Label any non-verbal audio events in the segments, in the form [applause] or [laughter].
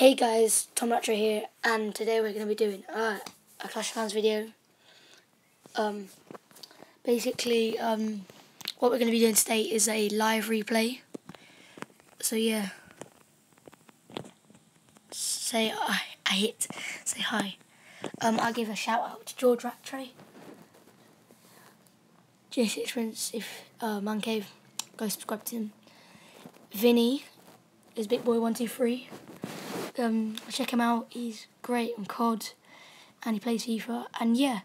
Hey guys, Tom Rattray here, and today we're going to be doing uh, a Clash of Clans video. Um, basically, um, what we're going to be doing today is a live replay. So yeah, say I, I hit, say hi. Um, I give a shout out to George Rattray, J6 Prince, if uh, Man Cave, go subscribe to him. Vinny is Big Boy One Two Three um, check him out. He's great on COD, and he plays FIFA. And yeah.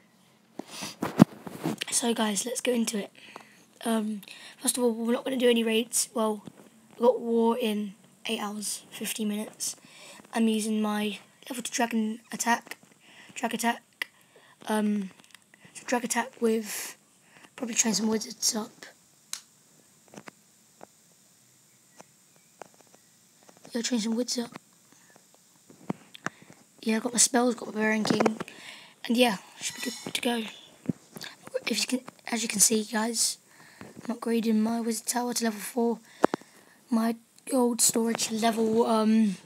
So guys, let's go into it. Um, first of all, we're not going to do any raids. Well, we got war in eight hours, fifty minutes. I'm using my level two dragon attack, drag attack. Um, so drag attack with probably train some wizards up. Yeah, train some wizards up yeah, I've got my spells, got my Barbarian King, and yeah, should be good to go. If you can, as you can see, guys, I'm upgrading my Wizard Tower to level four, my gold storage level um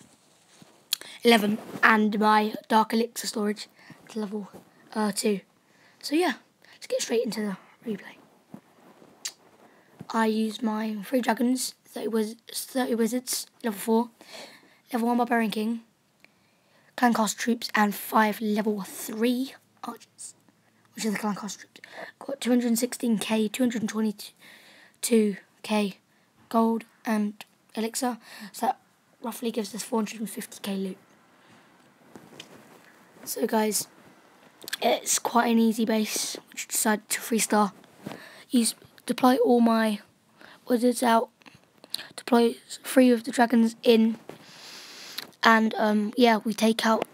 11, and my Dark Elixir storage to level uh, two. So yeah, let's get straight into the replay. I used my three dragons, 30, wiz 30 wizards, level 4, level 1 Barbarian King, clan castle troops and five level three archers, which are the clan castle troops. Got 216k, 222k gold and elixir, so that roughly gives us 450k loot. So guys, it's quite an easy base, which decided to freestar. Use deploy all my wizards out, deploy three of the dragons in and um, yeah, we take out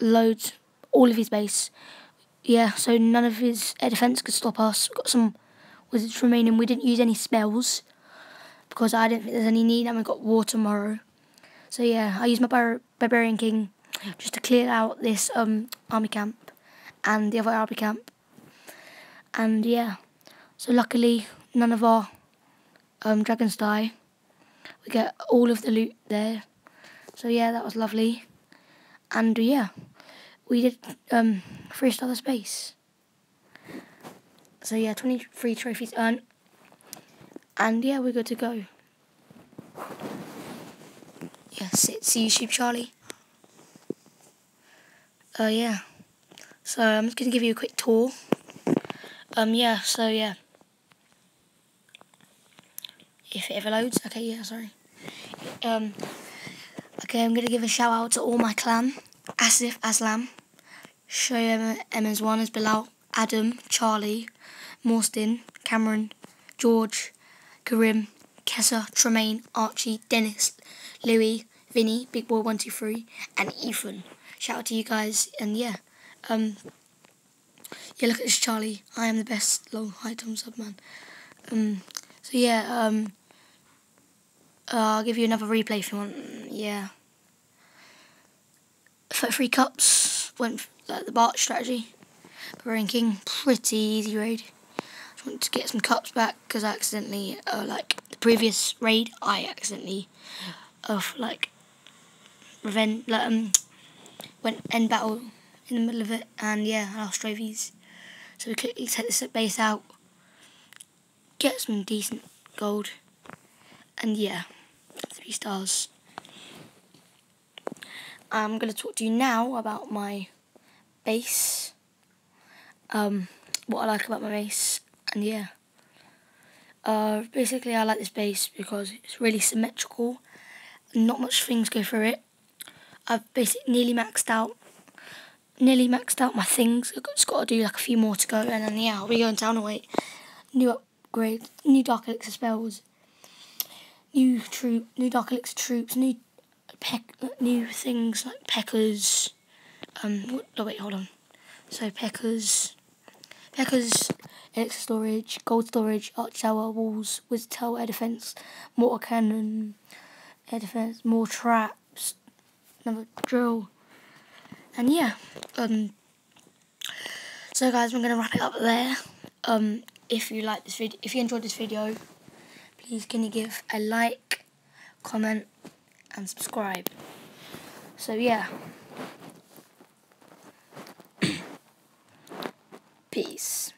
loads, all of his base. Yeah, so none of his air defense could stop us. We've got some wizards remaining. We didn't use any spells because I didn't think there's any need, and we got war tomorrow. So yeah, I used my Bar Barbarian King just to clear out this um, army camp and the other army camp. And yeah, so luckily none of our um, dragons die. We get all of the loot there. So yeah, that was lovely. And yeah, we did um, three the space. So yeah, 23 trophies earned. And yeah, we're good to go. Yes, it's YouTube Charlie. Uh, yeah. So I'm just going to give you a quick tour. Um, yeah, so yeah. If it ever loads. Okay, yeah, sorry. Um, Okay, I'm going to give a shout out to all my clan. Asif Aslam, Shoyem Emmons One as Bilal, Adam, Charlie, Morstin, Cameron, George, Karim, Kessa, Tremaine, Archie, Dennis, Louis, Vinny, Big Boy One Two Three, and Ethan. Shout out to you guys, and yeah, um, yeah, look at this Charlie. I am the best long high Tom sub man. Um, so yeah, um, uh, I'll give you another replay if you want. Yeah three cups, went like the Bart strategy. Barbarian King, pretty easy raid. Just want to get some cups back because I accidentally, uh, like the previous raid, I accidentally, of uh, like, revenge, like, um, went end battle in the middle of it, and yeah, I lost trophies. So we quickly take this base out, get some decent gold, and yeah, three stars. I'm going to talk to you now about my base, um, what I like about my base, and yeah. Uh, basically, I like this base because it's really symmetrical, not much things go through it. I've basically nearly maxed out, nearly maxed out my things. I've just got to do like a few more to go, and then yeah, I'll be going down away. New upgrade, new Dark Elixir spells, new troop, new Dark Elixir troops, new peck, new things like P.E.K.K.A.s. Um, oh wait, hold on. So P.E.K.K.A.s, P.E.K.K.A.s, elixir storage, gold storage, arch tower, walls, wizard tower, air defense, mortar cannon, air defense, more traps, another drill, and yeah. Um. So guys, I'm gonna wrap it up there. Um, if you like this video, if you enjoyed this video, please can you give a like, comment, and subscribe. So yeah. [coughs] Peace.